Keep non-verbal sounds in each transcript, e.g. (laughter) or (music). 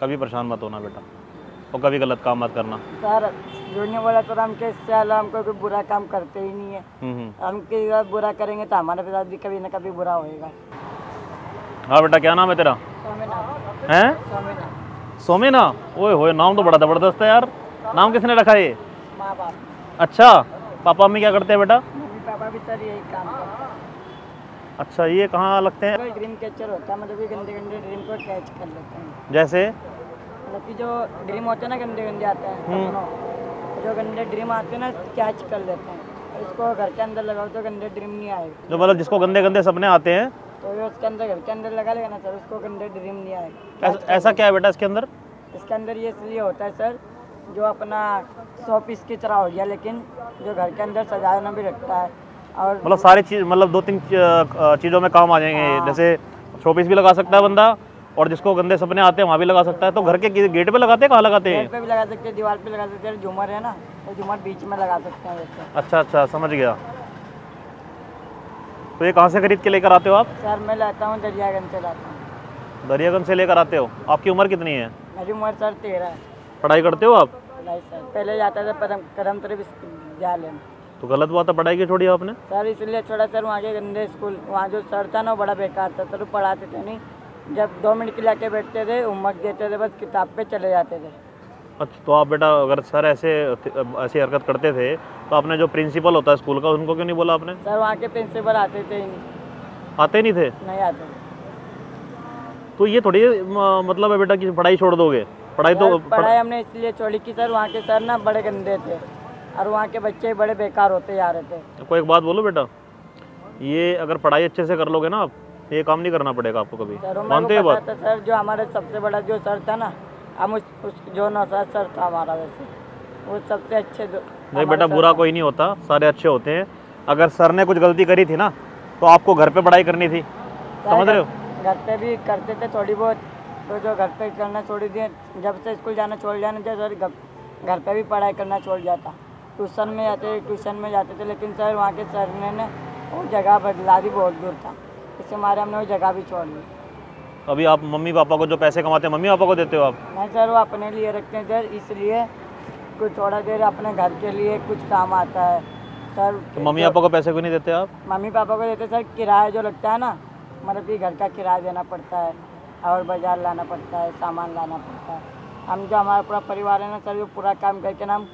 कभी परेशान मत होना बेटा। और कभी गलत काम मत करना। सर जो नहीं बोला तो हम के इससे अलावा हमको कोई बुरा काम करते ही नहीं है। हम किसी का बुरा करेंगे तो हमारे साथ भी कभी ना कभी बुरा होएगा। हाँ बेटा क्या नाम है तेरा? हैं? सोमेना। ओए होए नाम तो बड़ा ज़बरदस्त है यार। नाम किसने रखा है अच्छा पापा मम्मी क्या करते हैं बेटा? पापा भी सर यही काम अच्छा ये कहाँ लगते हैं? ड्रीम कैचर होता है मतलब कि गंदे गंदे ड्रीम को कैच कर लेते हैं। जैसे? मतलब कि जो ड्रीम होते हैं ना गंदे गंदे आते हैं हम्म। जो गंदे ड्रीम आते हैं ना कैच कर लेते हैं। इसको घर के अंदर लगाओ तो गंदे ड्रीम नहीं आएगा। जो मतलब जिसको गंदे गंदे सपने आते हैं? तो ये उसके अंदर घर के अंदर लगा लेगा ना सर उसको गंदे ड्रीम नहीं आएगा। ऐसा, ऐसा क्या है बेटा इसके अंदर? इसके अंदर ये इसलिए होता है सर जो अपना सौ पीस की तरह हो गया लेकिन जो घर के अंदर सजाना भी रखता है और मतलब सारी चीज़ मतलब दो तीन चीज़ों में काम आ जाएँगे। हाँ। जैसे शोपीस भी लगा सकता है बंदा और जिसको गंदे सपने आते हैं वहाँ भी लगा सकता है। तो घर के गेट पे लगाते हैं कहाँ लगाते गेट हैं पे भी लगा सकते हैं दीवार पे लगा सकते हैं झूमर है ना तो झूमर बीच में लगा सकते हैं अच्छा अच्छा समझ गया। तो ये कहाँ से खरीद के लेकर आते हो आप? सर मैं लाता हूँ दरियागंज से लाता हूँ। दरियागंज से लेकर आते हो? आपकी उम्र कितनी है? मेरी उम्र सर तेरह है। पढ़ाई करते हो आप? नहीं सर पहले जाता था विद्यालय में। तो गलत बात है पढ़ाई की छोड़ी आपने? सर इसलिए छोड़ा सर वहाँ के गंदे स्कूल वहाँ जो सर था ना बड़ा बेकार था सर पढ़ाते थे नहीं। जब दो मिनट के लाके बैठते थे होमवर्क देते थे बस किताब पे चले जाते थे। अच्छा तो आप बेटा अगर सर ऐसे ऐसी हरकत करते थे तो आपने जो प्रिंसिपल होता है स्कूल का उनको क्यों नहीं बोला आपने? सर वहाँ के प्रिंसिपल आते थे ही नहीं। आते नहीं थे? नहीं आते। तो ये थोड़ी मतलब है बेटा कि पढ़ाई छोड़ दोगे? पढ़ाई तो पढ़ाई हमने इसलिए छोड़ी कि सर वहाँ के सर ना बड़े गंदे थे। और वहाँ के बच्चे बड़े बेकार होते जा रहे थे। कोई एक बात बोलो बेटा ये अगर पढ़ाई अच्छे से कर लोगे ना आप ये काम नहीं करना पड़ेगा आपको कभी। मानते हो बात? सर जो हमारे सबसे बड़ा जो सर था ना हम उस, उस जो नौसाद सर था हमारा वैसे वो सबसे अच्छे नहीं बेटा बुरा कोई नहीं होता सारे अच्छे होते हैं। अगर सर ने कुछ गलती करी थी ना तो आपको घर पे पढ़ाई करनी थी। समझ रहे हो? घर पे भी करते थे थोड़ी बहुत तो जो घर पे करना छोड़ दिए जब से स्कूल जाना छोड़ दिया ना जो सर घर पे भी पढ़ाई करना छोड़ जाता ट्यूशन में जाते ट्यूशन में जाते थे लेकिन सर वहाँ के सर ने ना वो जगह बदला दी बहुत दूर था। इससे हमारे हमने वो जगह भी छोड़ दी। अभी आप मम्मी पापा को जो पैसे कमाते हैं मम्मी पापा को देते हो आप? नहीं सर वो अपने लिए रखते हैं सर इसलिए कुछ थोड़ा देर अपने घर के लिए कुछ काम आता है। सर तो मम्मी पापा को पैसे क्यों नहीं देते आप? मम्मी पापा को देते सर किराया जो लगता है ना मतलब कि घर का किराया देना पड़ता है और बाज़ार लाना पड़ता है सामान लाना पड़ता है। हम जो हमारा पूरा परिवार है ना सर वो पूरा काम करके ना हम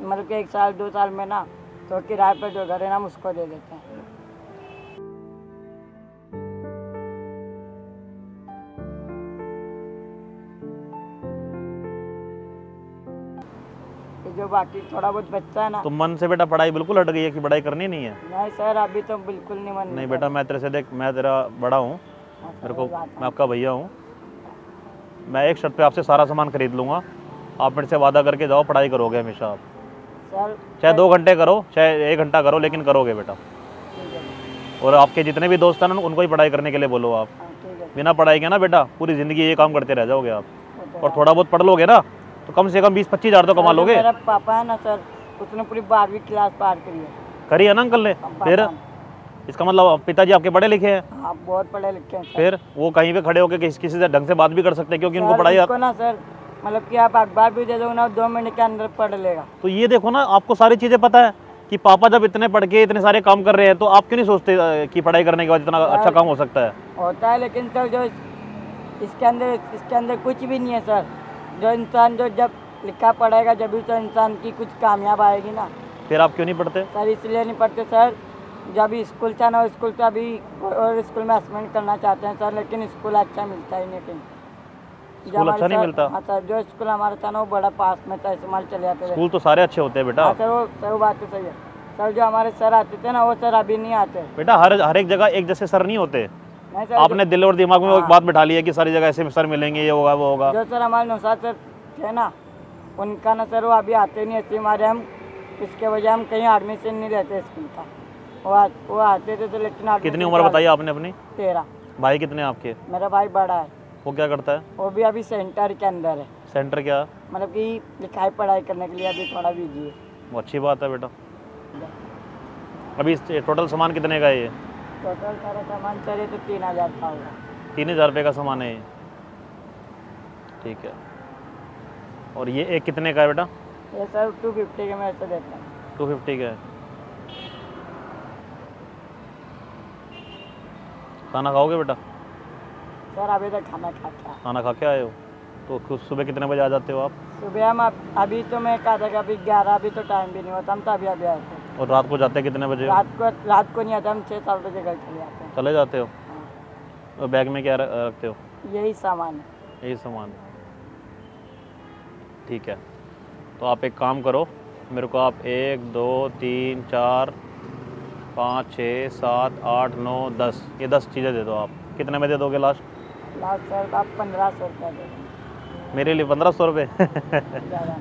मतलब कि एक साल दो साल में ना तो किराए पर जो घर है ना हम उसको दे देते हैं। जो बाकी थोड़ा बहुत बच्चा है ना तो मन से बेटा पढ़ाई बिल्कुल हट गई है कि पढ़ाई करनी नहीं है? नहीं सर अभी तो बिल्कुल नहीं मन नहीं नहीं बेटा मैं तेरे से देख मैं तेरा बड़ा हूँ। हाँ, मेरे को। मैं आपका भैया हूँ। मैं एक शर्त पे आपसे सारा सामान खरीद लूँगा। आप मेरे से वादा करके जाओ पढ़ाई करोगे हमेशा आप। चाहे दो घंटे करो चाहे एक घंटा करो लेकिन करोगे बेटा। और आपके जितने भी दोस्त हैं ना उनको ही पढ़ाई करने के लिए बोलो आप। हाँ है। बिना पढ़ाई के ना बेटा पूरी ज़िंदगी ये काम करते रह जाओगे आप। तो और थोड़ा बहुत पढ़ लोगे ना तो कम से कम बीस पच्चीस हज़ार तो कमा लोगे। मेरा पापा है ना सर उसने पूरी बारहवीं क्लास पार करी है। करी है ना अंकल ने? फिर? इसका मतलब पिताजी आपके पढ़े लिखे हैं? हाँ बहुत पढ़े लिखे हैं फिर? वो कहीं पे खड़े होकर किसी किसी से ढंग से बात भी कर सकते हैं क्योंकि उनको पढ़ाई ना सर मतलब कि आप अखबार भी दे दो ना दो मिनट के अंदर पढ़ लेगा। तो ये देखो ना आपको सारी चीज़ें पता है कि पापा जब इतने पढ़ के इतने सारे काम कर रहे हैं तो आप क्यों नहीं सोचते कि पढ़ाई करने के बाद इतना अच्छा काम हो सकता है? होता है लेकिन सर जो इसके अंदर इसके अंदर कुछ भी नहीं है सर। जो इंसान जो जब लिखा पढ़ेगा जब भी तो इंसान की कुछ कामयाब आएगी ना। फिर आप क्यों नहीं पढ़ते? सर इसलिए नहीं पढ़ते सर। जब स्कूल था ना स्कूल तो अभी और स्कूल में हस्बैंड करना चाहते हैं सर लेकिन स्कूल अच्छा मिलता ही नहीं स्कूल अच्छा नहीं मिलता? सर जो स्कूल हमारा था ना वो बड़ा पास में था इस्तेमाल चले जाते थे। स्कूल तो सारे अच्छे होते हैं बेटा। हाँ सर वो सर वो बात तो सही है। सर जो हमारे सर आते थे ना वो सर अभी नहीं आते। बेटा हर हर एक जगह एक जैसे सर नहीं होते। नहीं सर आपने दिल और दिमाग में एक हाँ। बात बिठा ली है कि सारी जगह ऐसे सर मिलेंगे ये होगा वो होगा। जो सर हमारे नौसाद सर थे ना उनका ना सर वो अभी आते नहीं ऐसे हमारे हम इसके वजह हम कहीं एडमिशन नहीं लेते स्कूल का। वो वो आते थे तो लेकिन कितनी उम्र बताई आपने अपनी? तेरह। भाई कितने आपके? मेरा भाई बड़ा है। वो क्या करता है? वो भी अभी सेंटर के अंदर है। सेंटर क्या? मतलब कि लिखाई पढ़ाई करने के लिए अभी थोड़ा बिज़ी है। वो अच्छी बात है बेटा। अभी टोटल सामान कितने का है ये? टोटल सारा सामान ये तो तीन हज़ार का होगा। तीन हज़ार रुपये का सामान है ये। ठीक है। और ये एक कितने का है बेटा? ये सर टू फिफ्टी के मैं ऐसे देता हूँ। टू फिफ्टी का। है खाना खाओगे बेटा? सर अभी तक खाना खा के खाना खा के आए हो? तो खुद सुबह कितने बजे आ जाते हो आप? सुबह हम अभी तो मैं कहा था कि अभी ग्यारह अभी तो टाइम भी नहीं होता हम तो अभी अभी आए थे। और रात को जाते कितने बजे रात को रात को नहीं आते हम छः सात बजे घर चले आते हैं। चले जाते हो? हाँ। और बैग में क्या रखते हो? यही सामान यही सामान। ठीक है। तो आप एक काम करो मेरे को आप एक दो तीन चार पाँच छः सात आठ नौ दस ये दस चीज़ें दे दो आप। कितने में दे दोगे लास्ट लास्ट सर आप पंद्रह सौ रुपया दे मेरे लिए पंद्रह सौ रुपये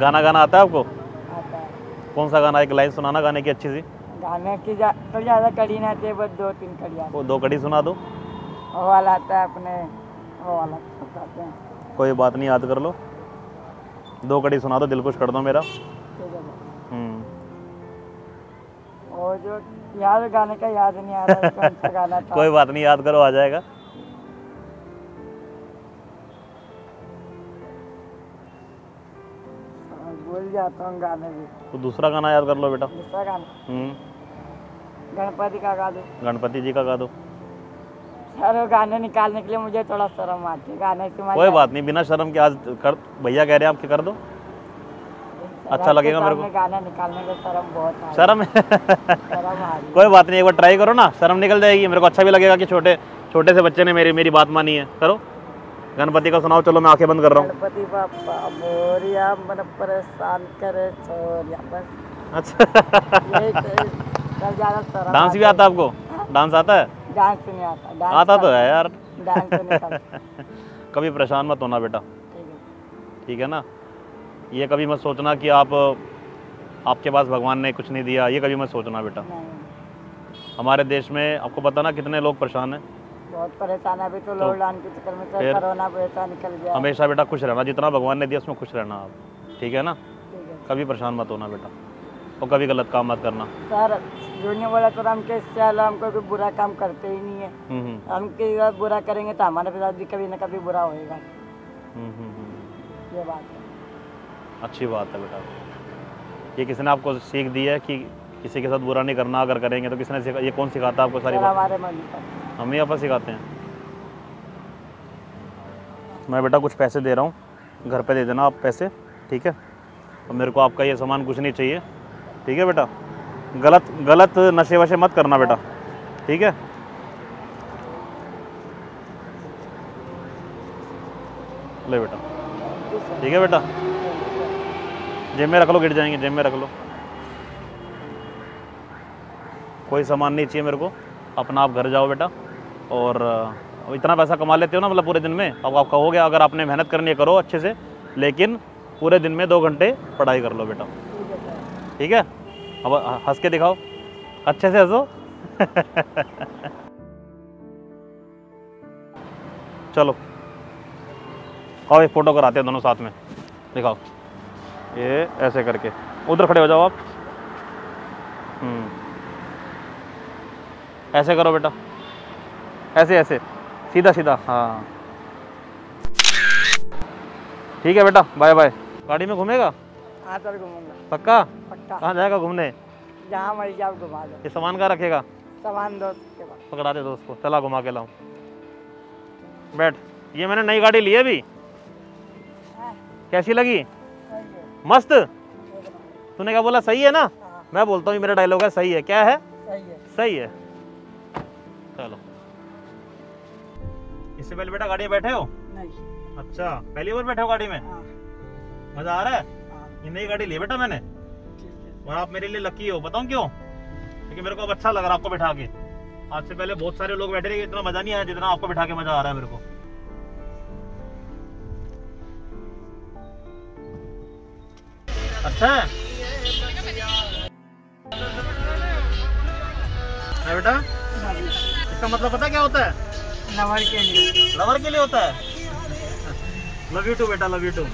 गाना गाना आता है आपको? आता है। कौन सा गाना एक लाइन सुनाना गाने की अच्छी सी? गाने की जा, तो ज़्यादा कड़ी नहीं आती बस दो तीन कड़ी आती वो दो कड़ी सुना दो। वो वाला आता है अपने वो वाला बताते हैं। कोई बात नहीं याद कर लो। दो कड़ी सुना दो दिल खुश कर दो मेरा। हम्म, वो जो याद गाने का याद नहीं आ रहा कौन सा गाना था? (laughs) कोई बात नहीं याद करो आ जाएगा। जाता हूँ गाने भी। तो दूसरा गाना याद कर लो बेटा। दूसरा गाना? हम्म, गणपति का गा दो। गणपति जी का गा दो। सर गाने निकालने के लिए मुझे थोड़ा शर्म आती है। गाने की कोई बात नहीं बिना शर्म के आज कर भैया कह रहे हैं आपके कर दो। अच्छा लगेगा मेरे को। गाना निकालने का शर्म बहुत आ शर्म। शर्म। कोई बात नहीं एक बार ट्राई करो ना शर्म निकल जाएगी। मेरे को अच्छा भी लगेगा कि छोटे छोटे से बच्चे ने मेरी मेरी बात मानी है। करो। गणपति का सुनाओ चलो मैं आँखें बंद कर रहा हूँ। गणपति बापा मोरिया मन परेशान करे छोरिया बस। अच्छा। तो डांस भी आता है आपको? डांस आता है? डांस नहीं आता डांस आता तो है यार। डांस तो (laughs) कभी परेशान मत होना बेटा। ठीक है। ना? ये कभी मत सोचना कि आप आपके पास भगवान ने कुछ नहीं दिया ये कभी मत सोचना बेटा। हमारे देश में आपको पता ना कितने लोग परेशान हैं? बहुत परेशान है। अभी तो लॉकडाउन के चक्कर में सर? कोरोना पैसा निकल गया। हमेशा बेटा खुश रहना जितना भगवान ने दिया उसमें खुश रहना आप। ठीक है ना? कभी परेशान मत होना बेटा। और कभी गलत काम मत करना। सर जूनियर बोला तो हम के इससे अलावा कोई बुरा काम करते ही नहीं है। हम्म हम्म। हम के साथ बुरा करेंगे तो हमारे साथ भी कभी ना कभी बुरा होएगा। हम्म। ये बात है। अच्छी बात है बेटा। ये किसी ने आपको सीख दी है कि किसी के साथ बुरा नहीं करना अगर करेंगे तो किसने ये कौन सिखाता है आपको सारी बात? हमारे मन पर। हम ही आपस सिखाते हैं। मैं बेटा कुछ पैसे दे रहा हूँ, घर पे दे देना आप पैसे, ठीक है? और मेरे को आपका ये सामान कुछ नहीं चाहिए, ठीक है बेटा? गलत गलत नशे वशे मत करना बेटा, ठीक है? ले बेटा, ठीक है बेटा? जेब में रख लो, गिर जाएँगे, जेब में रख लो। कोई सामान नहीं चाहिए मेरे को, अपना आप घर जाओ बेटा। और इतना पैसा कमा लेते हो ना मतलब पूरे दिन में, अब आपका हो गया, अगर आपने मेहनत करनी है करो अच्छे से, लेकिन पूरे दिन में दो घंटे पढ़ाई कर लो बेटा। ठीक है? अब हंस के दिखाओ। अच्छे से हंसो। (laughs) चलो। आओ, एक फ़ोटो कराते हैं दोनों साथ में। दिखाओ। ये ऐसे करके। उधर खड़े हो जाओ आप। हम्म। ऐसे करो बेटा। ऐसे ऐसे। सीधा सीधा हाँ। ठीक है बेटा बाय बाय गाड़ी में घूमेगा? हाँ सर घूमूँगा। पक्का? पक्का। कहाँ जाएगा घूमने? जहाँ मर्ज़ी आप घुमा दो। ये सामान कहाँ रखेगा? सामान दोस्त के पास। पकड़ा दे दोस्त को। चला घुमा के लाऊं। बैठ। ये मैंने नई गाड़ी ली है अभी। हाँ, कैसी लगी? मस्त। तूने क्या बोला सही है ना? हाँ, मैं बोलता हूँ मेरा डायलॉग है सही है। क्या है? सही है। सही है। चलो। इससे पहले बेटा गाड़ी में बैठे हो? नहीं। अच्छा पहली बार बैठे हो गाड़ी में? हाँ। मज़ा आ रहा है? हाँ। ये नई गाड़ी ली बेटा मैंने। और आप मेरे लिए लकी हो बताऊँ क्यों? क्योंकि मेरे को अब अच्छा लग रहा है आपको बैठा के। आज से पहले बहुत सारे लोग बैठे रहे इतना मज़ा नहीं आया जितना आपको बैठा के मज़ा आ रहा है मेरे को। अच्छा है? है बेटा? इसका मतलब पता क्या होता है? नंबर के लिए। लवर के लिए होता है। लव यू टू बेटा लव यू टू